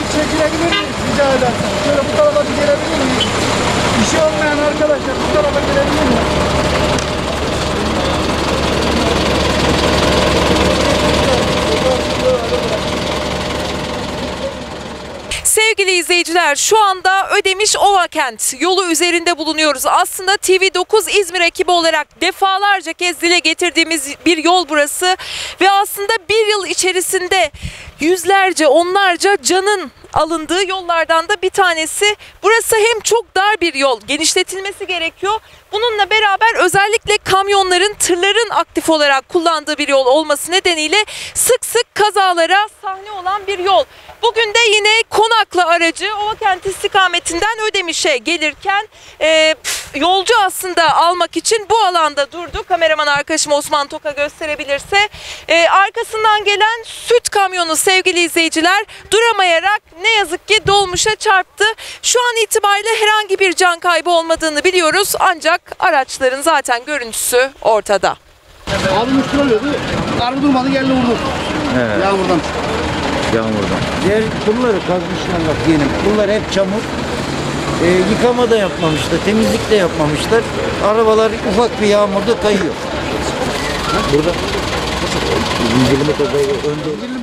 bir çekilebilir miyiz rica edersen? Şöyle bu tarafa bir gelebilir miyiz? İşi olmayan arkadaşlar bu tarafa gelebilir miyiz? Sevgili izleyiciler şu anda Ödemiş Ovakent yolu üzerinde bulunuyoruz. Aslında TV9 İzmir ekibi olarak defalarca kez dile getirdiğimiz bir yol burası. Ve aslında bir yıl içerisinde yüzlerce onlarca canın alındığı yollardan da bir tanesi. Burası hem çok dar bir yol genişletilmesi gerekiyor. Bununla beraber özellikle kamyonların, tırların aktif olarak kullandığı bir yol olması nedeniyle sık sık kazalara sahne olan bir yol. Bugün de yine konaklı aracı Ovakent istikametinden Ödemiş'e gelirken e, yolcu aslında almak için bu alanda durdu. Kameraman arkadaşım Osman Toka gösterebilirse. E, arkasından gelen süt kamyonu sevgili izleyiciler duramayarak ne yazık ki dolmuşa çarptı. Şu an itibariyle herhangi bir can kaybı olmadığını biliyoruz ancak araçların zaten görüntüsü ortada. Abi müşteri oluyordu. Araba durmadı geldi vurdu. Evet. Yağmurdan. Yağmurdan. Diğer bunları kazmışlar bak diyelim. Bunlar hep çamur. Ee, yıkama da yapmamışlar, temizlik de yapmamışlar. Arabalar ufak bir yağmurda kayıyor. Burada zincirleme kazayı önde